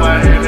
Why?